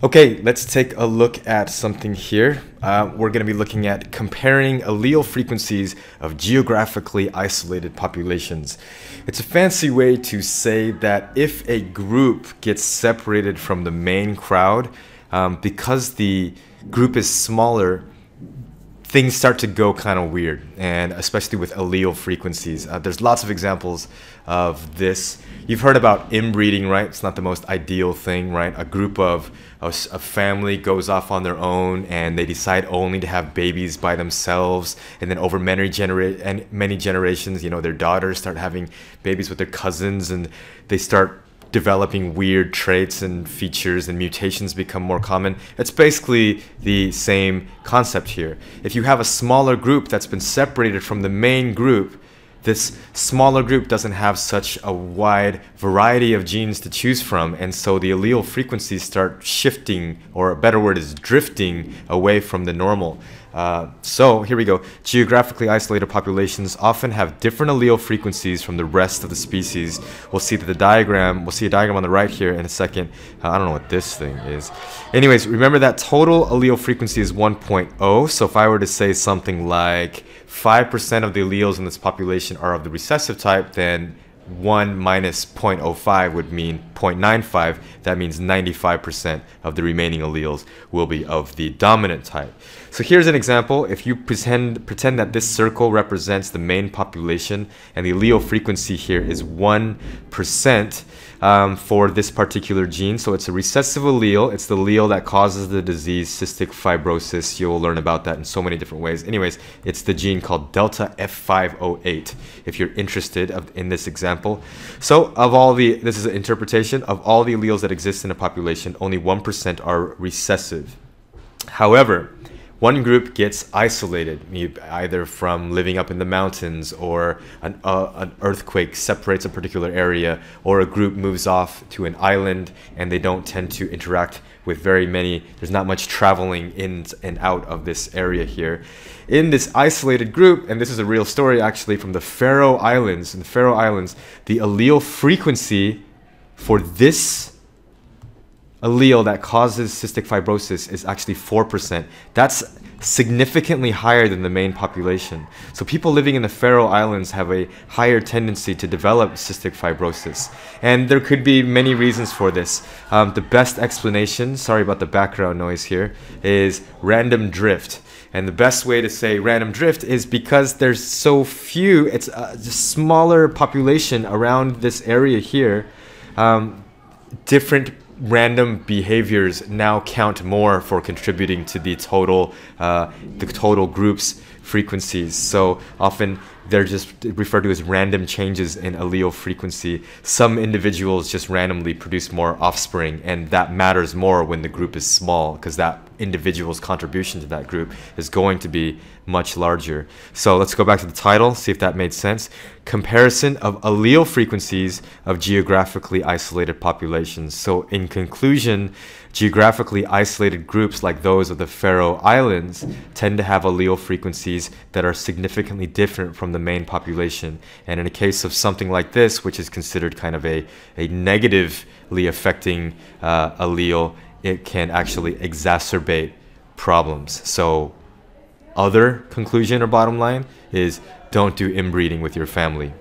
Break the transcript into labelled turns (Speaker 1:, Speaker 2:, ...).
Speaker 1: Okay, let's take a look at something here. Uh, we're going to be looking at comparing allele frequencies of geographically isolated populations. It's a fancy way to say that if a group gets separated from the main crowd, um, because the group is smaller, things start to go kind of weird, and especially with allele frequencies. Uh, there's lots of examples of this. You've heard about inbreeding, right? It's not the most ideal thing, right? A group of a, a family goes off on their own and they decide only to have babies by themselves, and then over many genera- and many generations, you know, their daughters start having babies with their cousins, and they start developing weird traits and features and mutations become more common. It's basically the same concept here. If you have a smaller group that's been separated from the main group, this smaller group doesn't have such a wide variety of genes to choose from, and so the allele frequencies start shifting, or a better word is drifting away from the normal. Uh, so here we go. Geographically isolated populations often have different allele frequencies from the rest of the species. We'll see that the diagram, we'll see a diagram on the right here in a second. Uh, I don't know what this thing is. Anyways, remember that total allele frequency is 1.0. So if I were to say something like 5% of the alleles in this population are of the recessive type, then 1 minus 0.05 would mean 0.95. That means 95% of the remaining alleles will be of the dominant type. So here's an example. If you pretend, pretend that this circle represents the main population and the allele frequency here is 1%, um, for this particular gene. So it's a recessive allele. It's the allele that causes the disease cystic fibrosis. You'll learn about that in so many different ways. Anyways, it's the gene called delta F508 if you're interested in this example. So of all the, this is an interpretation, of all the alleles that exist in a population, only 1% are recessive. However, one group gets isolated, either from living up in the mountains or an, uh, an, earthquake separates a particular area, or a group moves off to an island and they don't tend to interact with very many, there's not much traveling in and out of this area here. In this isolated group, and this is a real story actually from the Faroe Islands, in the Faroe Islands, the allele frequency for this allele that causes cystic fibrosis is actually 4%. That's significantly higher than the main population. So people living in the Faroe Islands have a higher tendency to develop cystic fibrosis. And there could be many reasons for this. Um, the best explanation, sorry about the background noise here, is random drift. And the best way to say random drift is because there's so few, it's a smaller population around this area here. Um, different random behaviors now count more for contributing to the total uh, the total group's frequencies. So often they're just referred to as random changes in allele frequency. Some individuals just randomly produce more offspring, and that matters more when the group is small because that individual's contribution to that group is going to be much larger. So let's go back to the title, see if that made sense. Comparison of allele frequencies of geographically isolated populations. So in conclusion, geographically isolated groups like those of the Faroe Islands tend to have allele frequencies that are significantly different from the main population. And in a case of something like this, which is considered kind of a, a negatively affecting uh, allele, it can actually exacerbate problems. So other conclusion or bottom line is don't do inbreeding with your family.